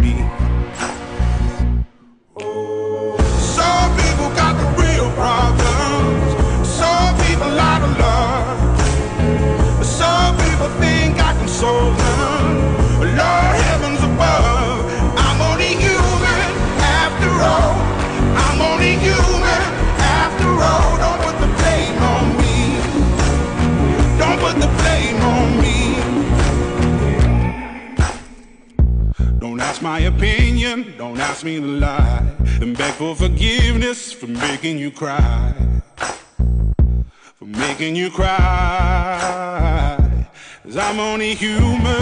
me. Ask my opinion, don't ask me to lie. And beg for forgiveness for making you cry. For making you cry. Cause I'm only human.